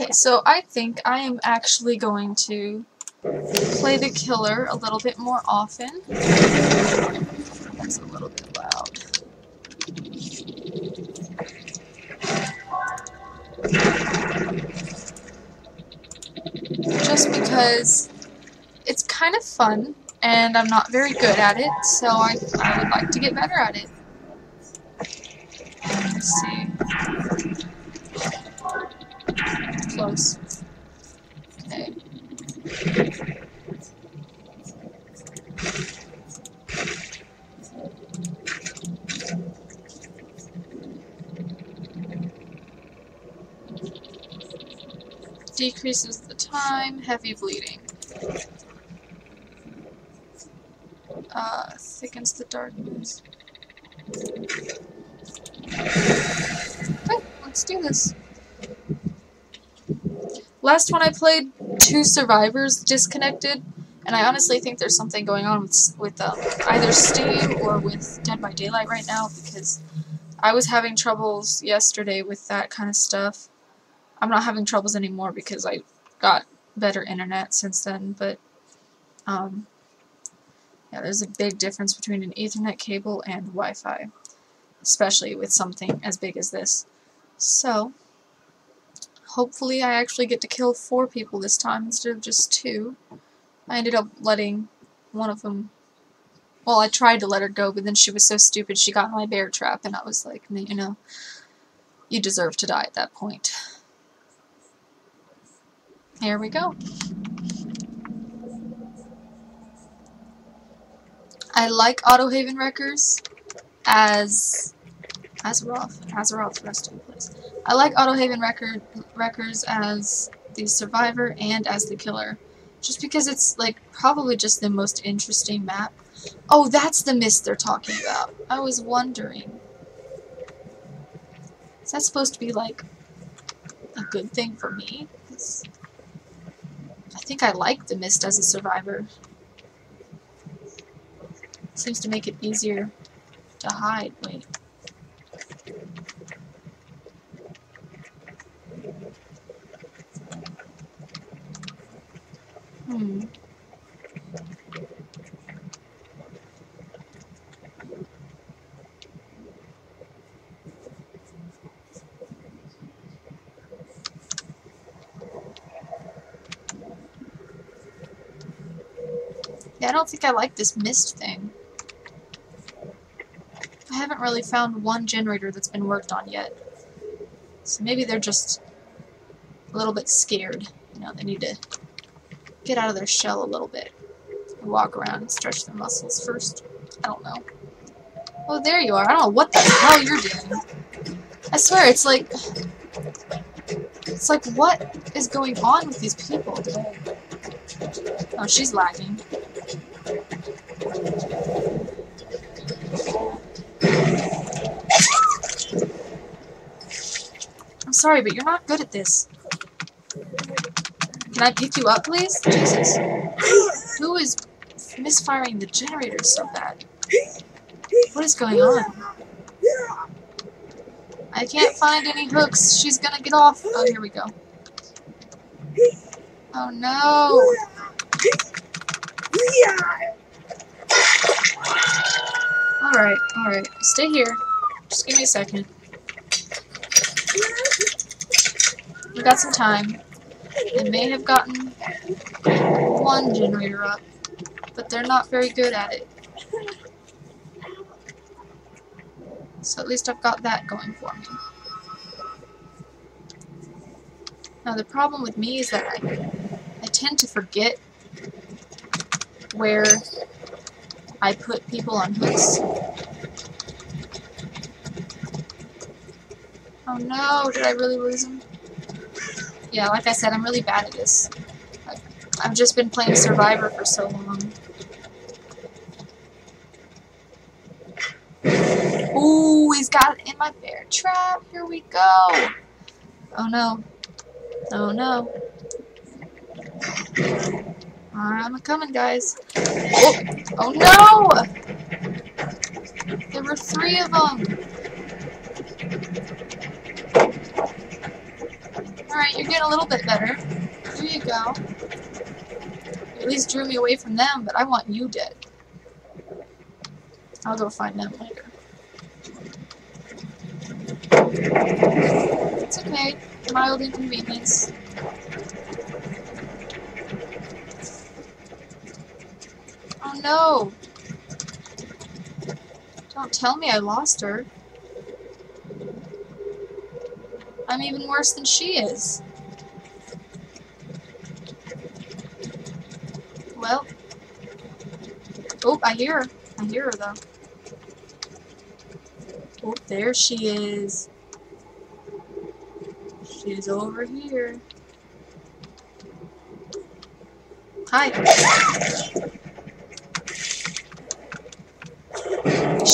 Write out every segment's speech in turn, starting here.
Okay, so I think I am actually going to play the killer a little bit more often. That's a little bit loud. Just because it's kind of fun and I'm not very good at it, so I, I would like to get better at it. Okay. Decreases the time, heavy bleeding. Uh, thickens the darkness. Okay, let's do this. Last one I played, two survivors disconnected, and I honestly think there's something going on with, with um, either Steam or with Dead by Daylight right now, because I was having troubles yesterday with that kind of stuff. I'm not having troubles anymore because I got better internet since then, but um, yeah, there's a big difference between an Ethernet cable and Wi-Fi, especially with something as big as this. So, hopefully I actually get to kill four people this time instead of just two. I ended up letting one of them, well, I tried to let her go, but then she was so stupid she got in my bear trap, and I was like, you know, you deserve to die at that point. Here we go. I like Autohaven Wreckers as Azeroth. Azarov's, rest in place. I like Autohaven Record Records as the survivor and as the killer. Just because it's like probably just the most interesting map. Oh, that's the mist they're talking about. I was wondering. Is that supposed to be like a good thing for me? I think I like the mist as a survivor. Seems to make it easier to hide. Wait. Think I like this mist thing. I haven't really found one generator that's been worked on yet. So maybe they're just a little bit scared. You know, they need to get out of their shell a little bit. Walk around and stretch their muscles first. I don't know. Oh, there you are. I don't know what the hell you're doing. I swear, it's like... It's like, what is going on with these people? Oh, she's lagging. I'm sorry, but you're not good at this. Can I pick you up, please? Jesus. Who is misfiring the generator so bad? What is going on? I can't find any hooks. She's gonna get off. Oh, here we go. Oh no. Alright, alright. Stay here. Just give me a second. We got some time. They may have gotten one generator up, but they're not very good at it. So at least I've got that going for me. Now the problem with me is that I, I tend to forget where I put people on hooks. Oh no, did I really lose him? Yeah, like I said, I'm really bad at this. I've, just been playing Survivor for so long. Ooh, he's got it in my bear trap. Here we go. Oh no. Oh no. I'm coming, guys. Oh, oh no! There were three of them. Alright, you're getting a little bit better. Here you go. You at least drew me away from them, but I want you dead. I'll go find them later. It's okay. Mild inconvenience. No! Don't tell me I lost her. I'm even worse than she is. Well. Oh, I hear her. I hear her though. Oh, there she is. She's over here. Hi.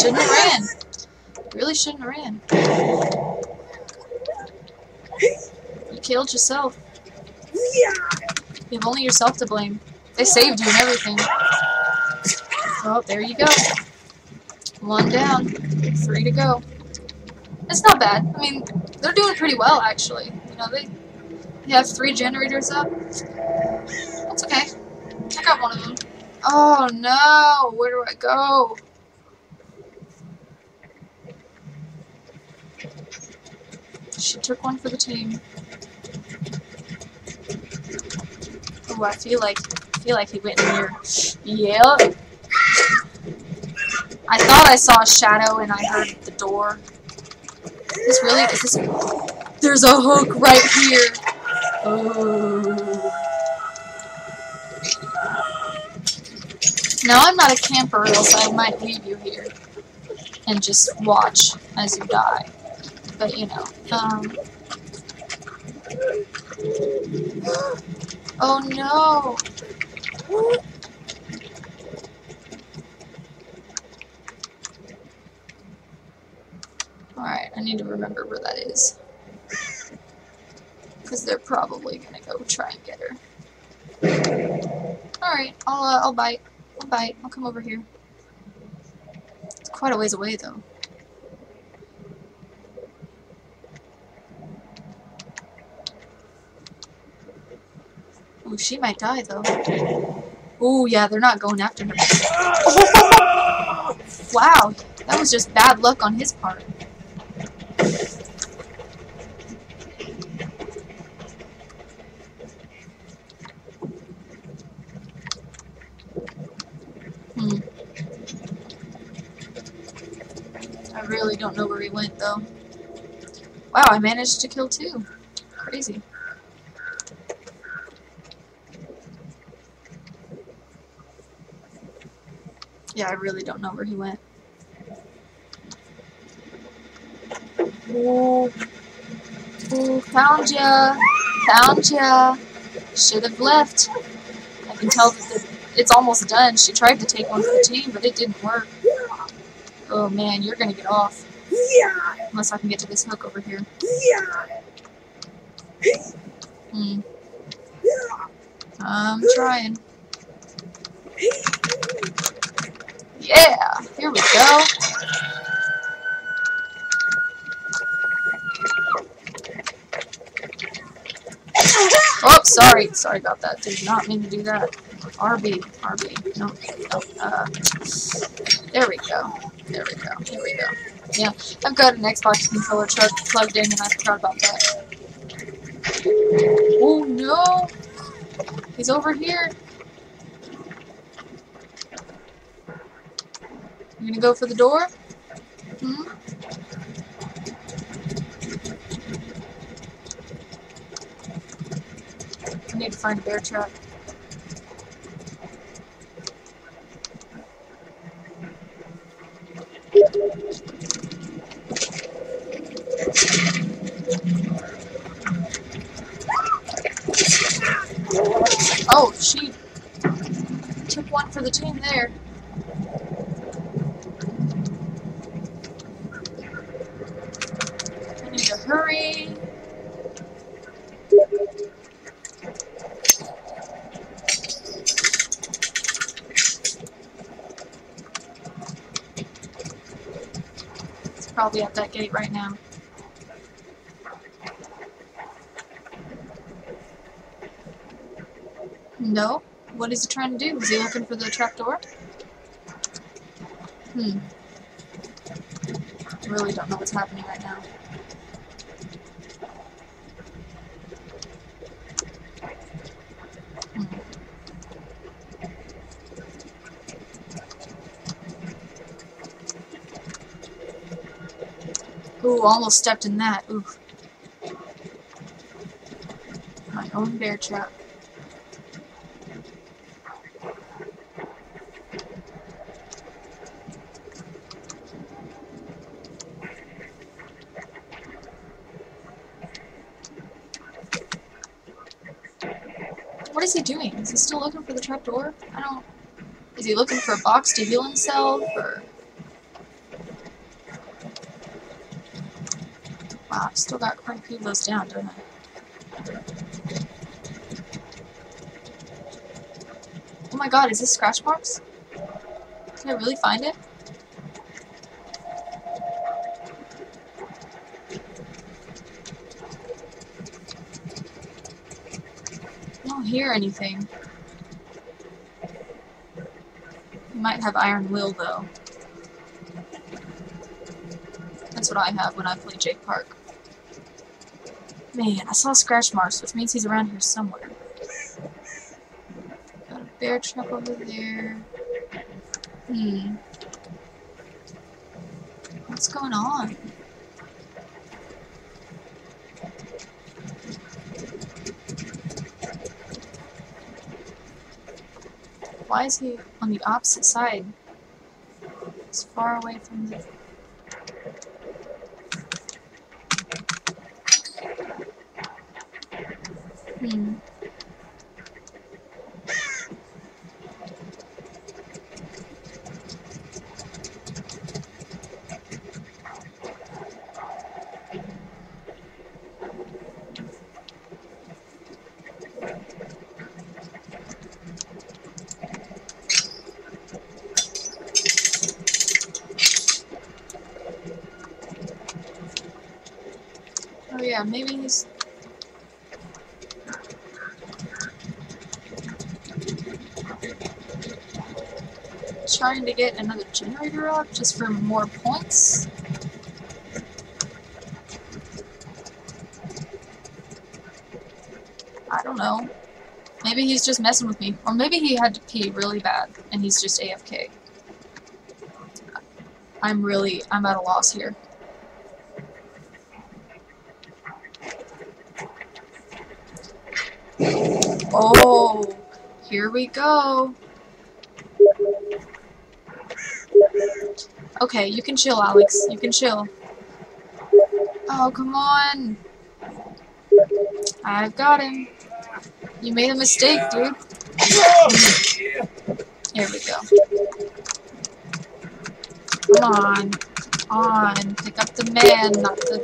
Shouldn't have ran. Really shouldn't have ran. You killed yourself. You have only yourself to blame. They saved you and everything. Oh, there you go. One down. Three to go. It's not bad. I mean, they're doing pretty well, actually. You know, they, they have three generators up. That's okay. I got one of them. Oh, no. Where do I go? She took one for the team. Oh, I feel like I feel like he went in here. Yep. I thought I saw a shadow and I heard the door. Is this really is this There's a hook right here. Oh. Now I'm not a camper, else I might leave you here and just watch as you die. But you know, um. Oh no! Alright, I need to remember where that is. Because they're probably gonna go try and get her. Alright, I'll, uh, I'll bite. I'll bite. I'll come over here. It's quite a ways away, though. Ooh, she might die, though. Ooh, yeah, they're not going after her. wow, that was just bad luck on his part. Hmm. I really don't know where he went, though. Wow, I managed to kill two. Crazy. Yeah, I really don't know where he went. Ooh. Ooh, found ya. Found ya. Should have left. I can tell that it's almost done. She tried to take one for the team, but it didn't work. Oh man, you're gonna get off. Unless I can get to this hook over here. Hmm. I'm trying. Yeah, here we go. Oh, sorry. Sorry about that. Did not mean to do that. RB. RB. No. no. Uh, there we go. There we go. Here we go. Yeah, I've got an Xbox controller plugged in and I forgot about that. Oh no! He's over here. You gonna go for the door? Hmm? I need to find a bear trap. probably at that gate right now. No? What is he trying to do? Is he looking for the trapdoor? Hmm. Really don't know what's happening right almost stepped in that. Oof. My own bear trap. What is he doing? Is he still looking for the trapdoor? I don't... Is he looking for a box to heal himself, or... Wow, I've still got quite a few of those down, don't I? Oh my god, is this scratch marks? Can I really find it? I don't hear anything. You might have Iron Will, though. That's what I have when I play Jake Park. Man, I saw scratch marks, which means he's around here somewhere. Got a bear trap over there. Hmm. What's going on? Why is he on the opposite side? As far away from the Hmm. Oh yeah, maybe he's trying to get another generator up just for more points. I don't know. Maybe he's just messing with me. Or maybe he had to pee really bad and he's just AFK. I'm really, I'm at a loss here. Oh, here we go. Okay, you can chill, Alex. You can chill. Oh, come on. I've got him. You made a mistake, dude. Here we go. Come on. On. Pick up the man, not the...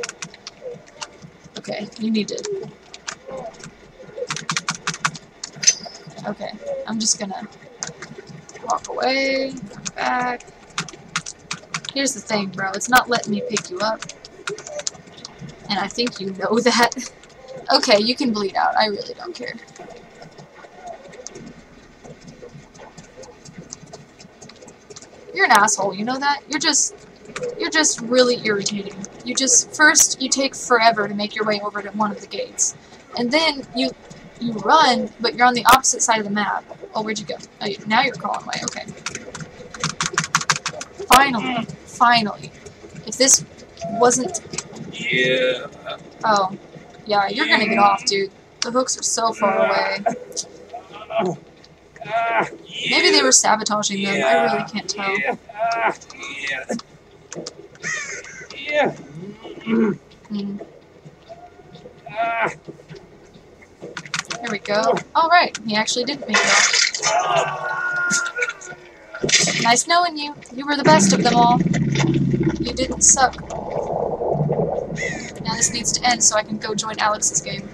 Okay, you need to... Okay, I'm just gonna walk away, back. Here's the thing, bro. It's not letting me pick you up. And I think you know that. okay, you can bleed out. I really don't care. You're an asshole, you know that? You're just... You're just really irritating. You just... First, you take forever to make your way over to one of the gates. And then, you you run, but you're on the opposite side of the map. Oh, where'd you go? Oh, now you're crawling away. Okay. Finally. Finally. If this wasn't... Yeah. Oh. Yeah, you're gonna get off, dude. The hooks are so far away. Ah, Maybe they were sabotaging them. I really can't tell. Yeah. Ah, yeah. Yeah. Hmm. Ah. Here we go. Alright, he actually did make it off. Nice knowing you. You were the best of them all. You didn't suck. Now this needs to end so I can go join Alex's game.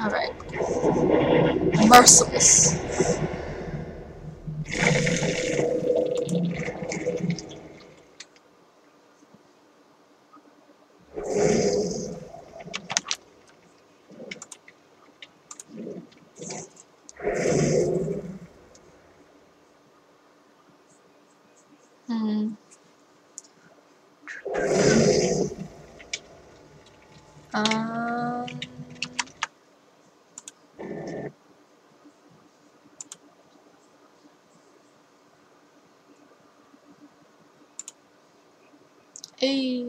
Alright. Merciless. See.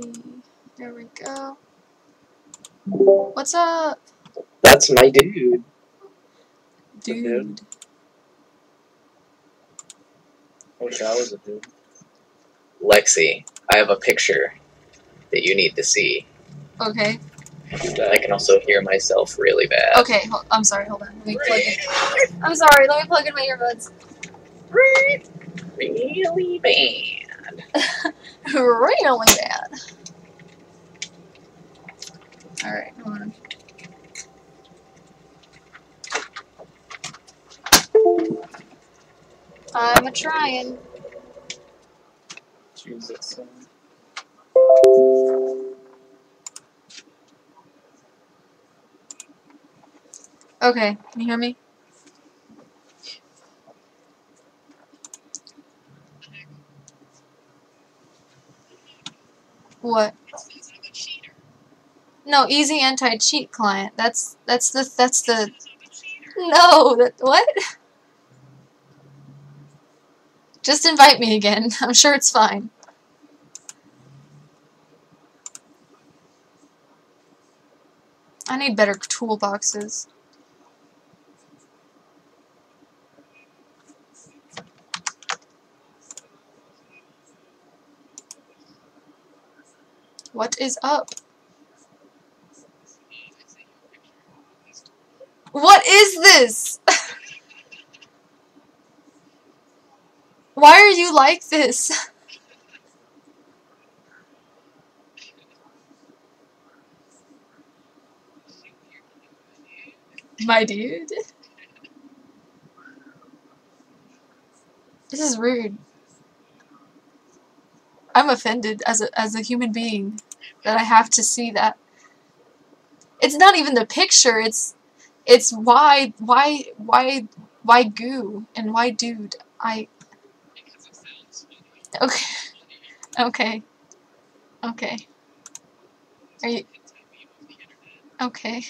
There we go. What's up, That's my dude. dude? I wish I was a dude. Lexi, I have a picture that you need to see. Okay. I can also hear myself really bad. Okay. Hold, I'm sorry. Hold on. Let me plug in. I'm sorry. Let me plug in my earbuds. Really bad. really bad. All right. Hold on. I'm a trying. Jesus. Okay. Can you hear me? What? No, easy anti-cheat client. That's that's the that's the No, that what? Just invite me again. I'm sure it's fine. I need better toolboxes. What is up? What is this? Why are you like this? My dude? This is rude. I'm offended as a as a human being that I have to see that. It's not even the picture, it's it's why why why why goo and why dude. I Okay. Okay. Okay. Are you Okay.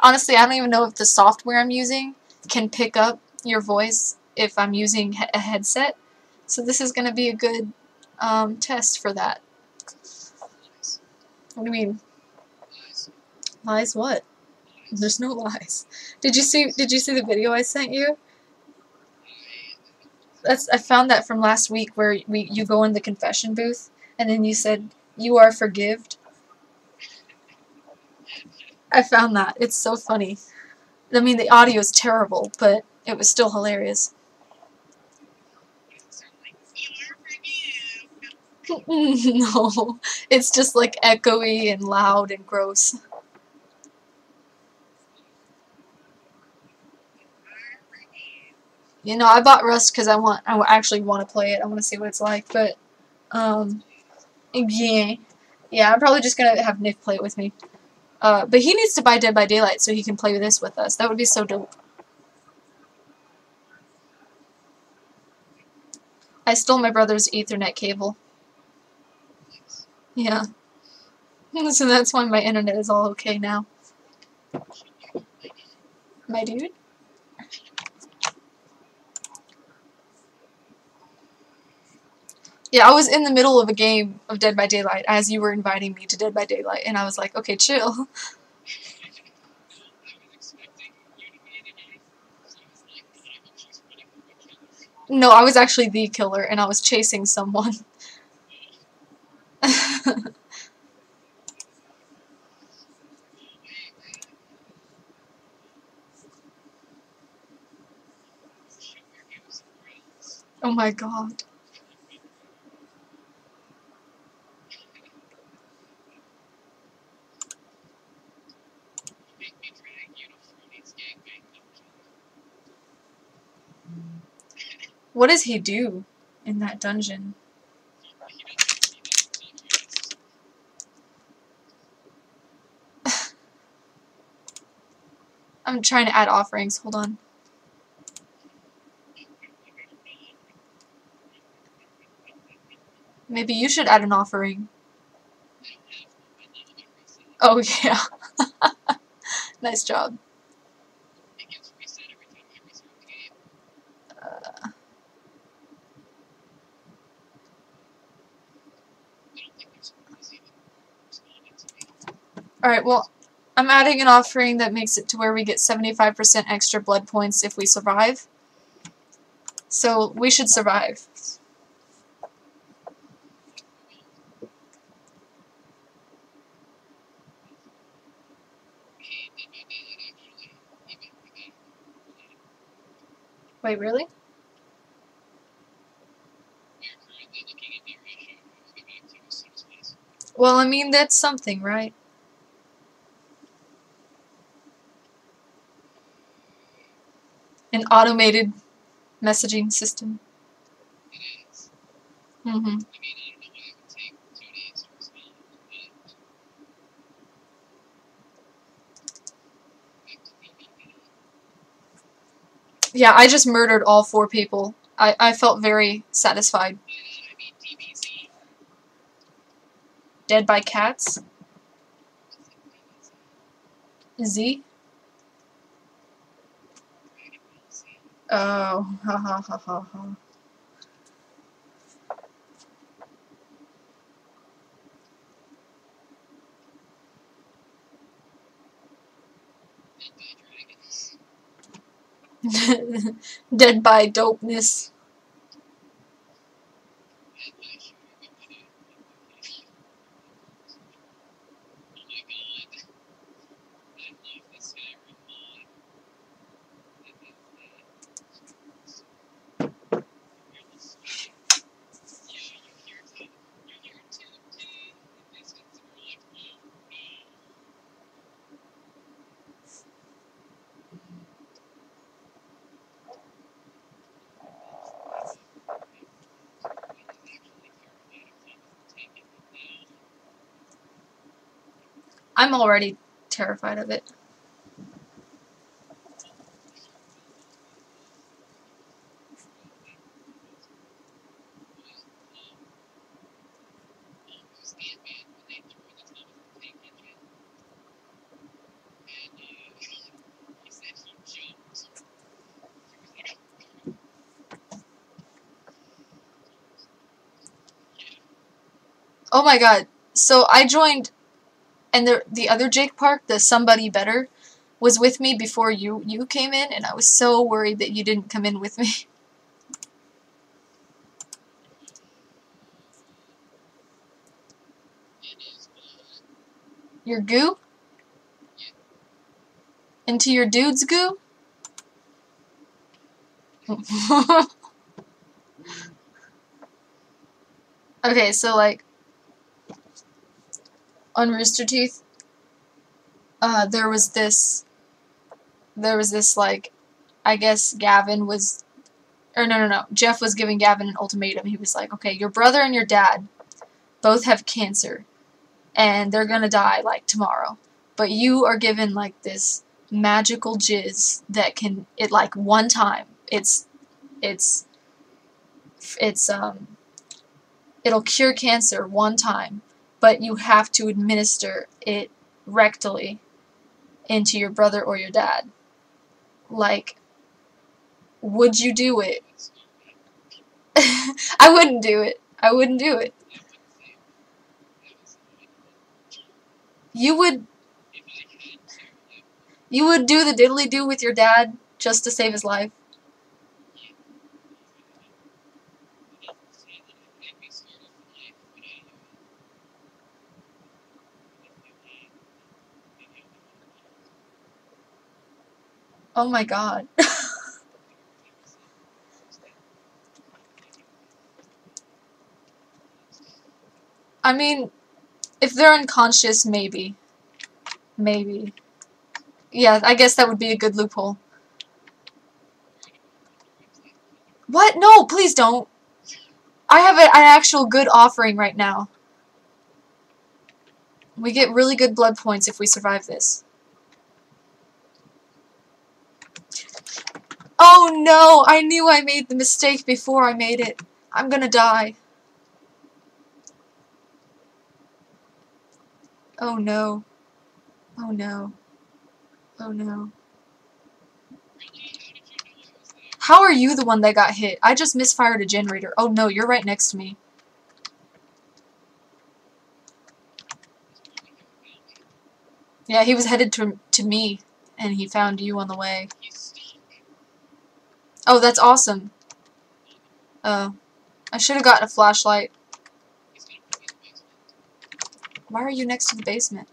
Honestly, I don't even know if the software I'm using can pick up your voice if I'm using a headset. So this is going to be a good um, test for that. What do you mean? Lies what? There's no lies. Did you see did you see the video I sent you? That's I found that from last week where we you go in the confession booth and then you said you are forgived. I found that. It's so funny. I mean the audio is terrible, but it was still hilarious. no, it's just like echoey and loud and gross. You know, I bought Rust because I want, I actually want to play it. I want to see what it's like, but, um, yeah, yeah, I'm probably just gonna have Nick play it with me. Uh, but he needs to buy Dead by Daylight so he can play this with us. That would be so dope. I stole my brother's Ethernet cable. Yeah. So that's why my internet is all okay now. My dude? Yeah, I was in the middle of a game of Dead by Daylight as you were inviting me to Dead by Daylight, and I was like, okay, chill. No, I was actually the killer, and I was chasing someone. oh my god. What does he do in that dungeon? I'm trying to add offerings. Hold on. Maybe you should add an offering. Oh, yeah. nice job. Alright, well, I'm adding an offering that makes it to where we get 75% extra blood points if we survive. So, we should survive. Wait, really? Well, I mean, that's something, right? An automated messaging system. Mm-hmm. Yeah, I just murdered all four people. I, I felt very satisfied. Dead by cats? Z? Oh, ha ha ha ha ha. Dead by dopeness. I'm already terrified of it. Oh my god. So I joined and the the other Jake Park, the somebody better, was with me before you you came in, and I was so worried that you didn't come in with me. Your goo? Into your dude's goo? okay, so like on Rooster Teeth, uh, there was this, there was this, like, I guess Gavin was, or no, no, no, Jeff was giving Gavin an ultimatum. He was like, okay, your brother and your dad both have cancer, and they're gonna die, like, tomorrow. But you are given, like, this magical jizz that can, it, like, one time, it's, it's, it's, um, it'll cure cancer one time but you have to administer it rectally into your brother or your dad. Like, would you do it? I wouldn't do it. I wouldn't do it. You would you would do the diddly do with your dad just to save his life. Oh my god. I mean, if they're unconscious, maybe. Maybe. Yeah, I guess that would be a good loophole. What? No, please don't. I have a, an actual good offering right now. We get really good blood points if we survive this. Oh no! I knew I made the mistake before I made it. I'm gonna die. Oh no. Oh no. Oh no. How are you the one that got hit? I just misfired a generator. Oh no, you're right next to me. Yeah, he was headed to to me, and he found you on the way. Oh, that's awesome. Oh, I should have gotten a flashlight. Why are you next to the basement?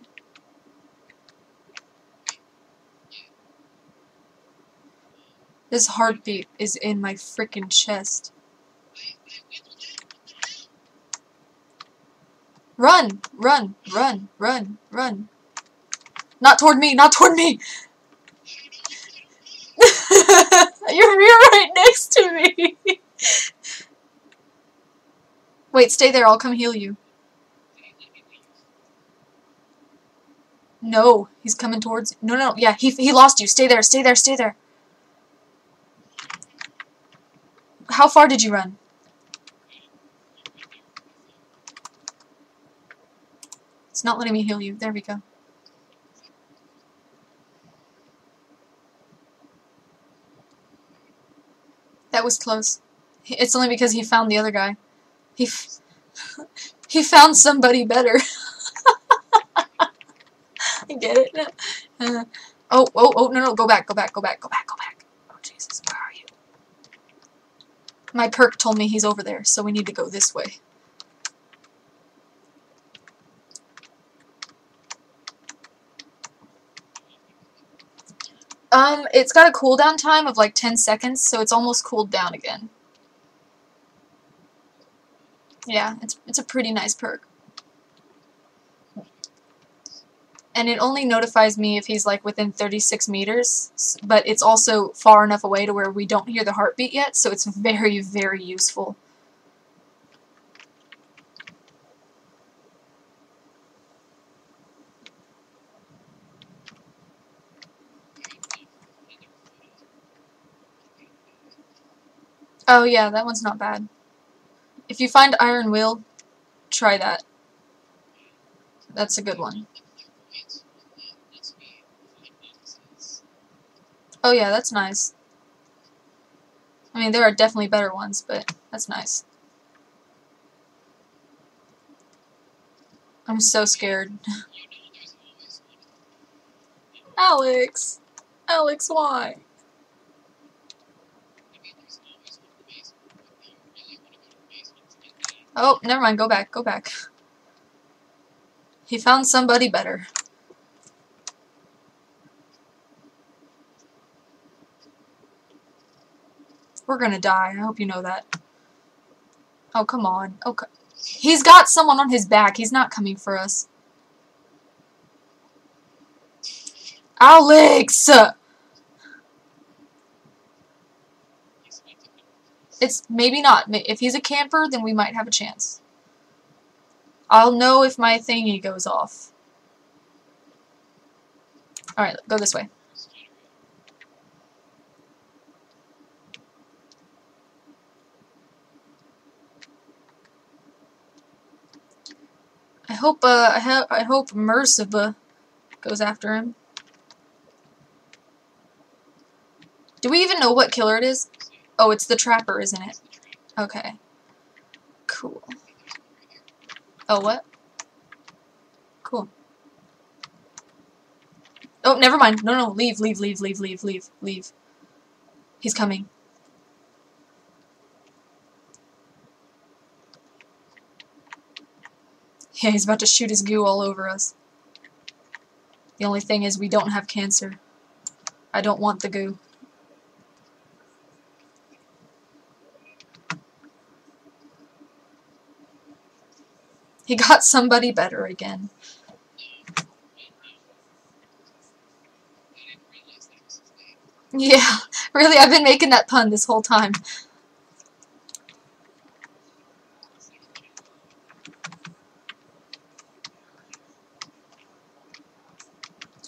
This heartbeat is in my freaking chest. Run! Run! Run! Run! Run! Not toward me! Not toward me! you're, you're right next to me! Wait, stay there. I'll come heal you. No, he's coming towards. No, no, yeah, he he lost you. Stay there. Stay there. Stay there. How far did you run? It's not letting me heal you. There we go. That was close. It's only because he found the other guy. He he found somebody better. I get it? Uh, oh, oh, oh, no, no, go back, go back, go back, go back, go back. Oh, Jesus, where are you? My perk told me he's over there, so we need to go this way. Um, it's got a cooldown time of like 10 seconds, so it's almost cooled down again. Yeah, it's, it's a pretty nice perk. And it only notifies me if he's like within 36 meters, but it's also far enough away to where we don't hear the heartbeat yet, so it's very, very useful. Oh yeah, that one's not bad. If you find Iron Will, try that. That's a good one. Oh yeah, that's nice. I mean, there are definitely better ones, but that's nice. I'm so scared. Alex! Alex, why? Oh, never mind. Go back. Go back. He found somebody better. We're gonna die. I hope you know that. Oh, come on. Oh, okay. He's got someone on his back. He's not coming for us. Alex! It's maybe not. If he's a camper, then we might have a chance. I'll know if my thingy goes off. Alright, go this way. I hope, uh, I, ha I hope Merciba goes after him. Do we even know what killer it is? Oh, it's the trapper, isn't it? Okay. Cool. Oh, what? Cool. Oh, never mind. No, no, leave, leave, leave, leave, leave, leave, leave. He's coming. Yeah, he's about to shoot his goo all over us. The only thing is we don't have cancer. I don't want the goo. He got somebody better again. Yeah, really, I've been making that pun this whole time.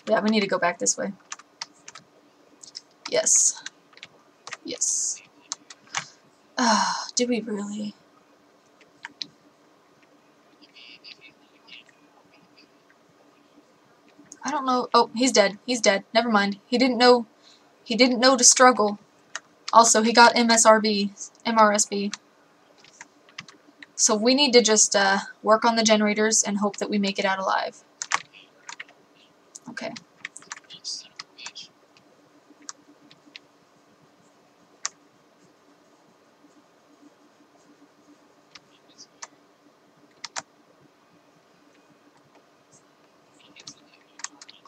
Yeah, we need to go back this way. Yes. Yes. Ah, uh, did we really? I don't know. Oh, he's dead. He's dead. Never mind. He didn't know. He didn't know to struggle. Also, he got MSRB, MRSB. So we need to just uh, work on the generators and hope that we make it out alive. Okay.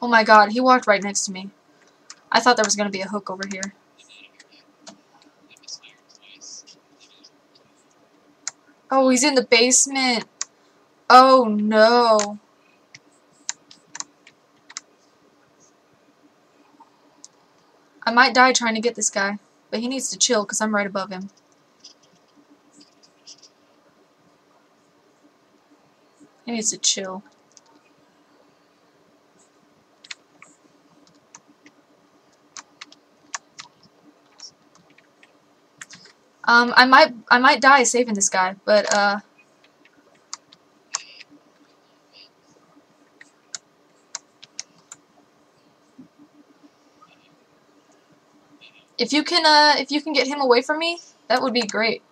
Oh my god, he walked right next to me. I thought there was going to be a hook over here. Oh, he's in the basement. Oh no. I might die trying to get this guy, but he needs to chill because I'm right above him. He needs to chill. Um, I might, I might die saving this guy, but, uh... If you can, uh, if you can get him away from me, that would be great.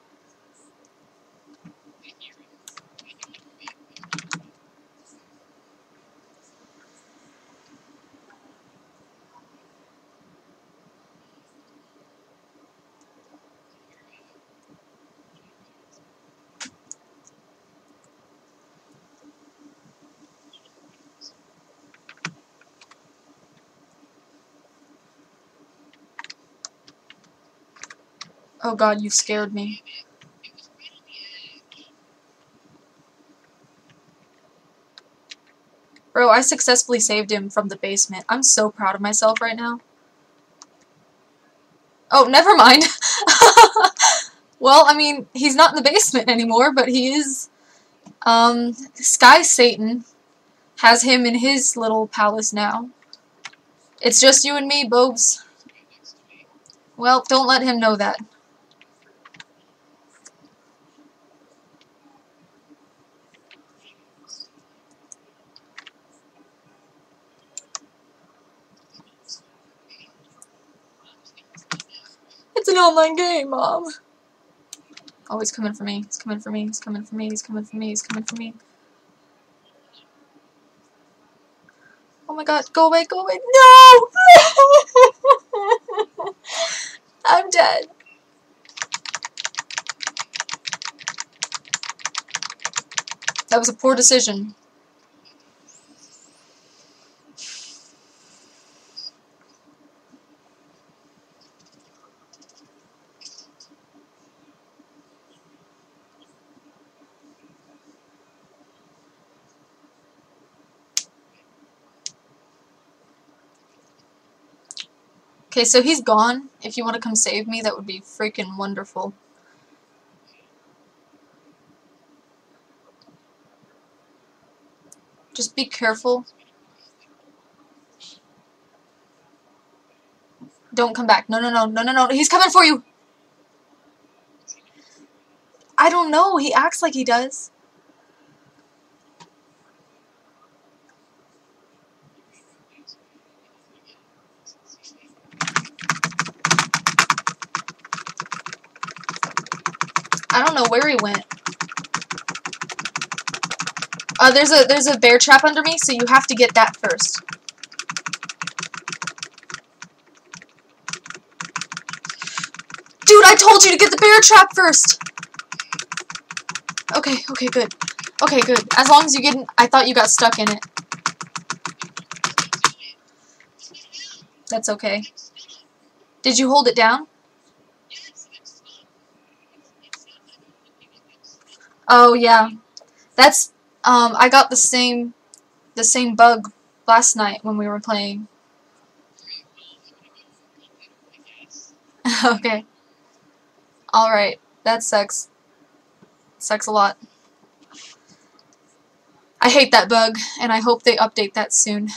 Oh god, you scared me. Bro, I successfully saved him from the basement. I'm so proud of myself right now. Oh, never mind. well, I mean, he's not in the basement anymore, but he is... Um, Sky Satan has him in his little palace now. It's just you and me, Bobes. Well, don't let him know that. Online game, Mom. Oh, coming for me. He's coming for me. He's coming for me. He's coming for me. He's coming for me. Oh my god, go away, go away. No! I'm dead. That was a poor decision. Okay, so he's gone. If you want to come save me, that would be freaking wonderful. Just be careful. Don't come back. No, no, no, no, no, no. He's coming for you. I don't know. He acts like he does. I don't know where he went. Uh, there's a there's a bear trap under me, so you have to get that first. Dude, I told you to get the bear trap first! Okay, okay, good. Okay, good. As long as you get I thought you got stuck in it. That's okay. Did you hold it down? Oh yeah, that's um. I got the same, the same bug last night when we were playing. okay. All right, that sucks. Sucks a lot. I hate that bug, and I hope they update that soon.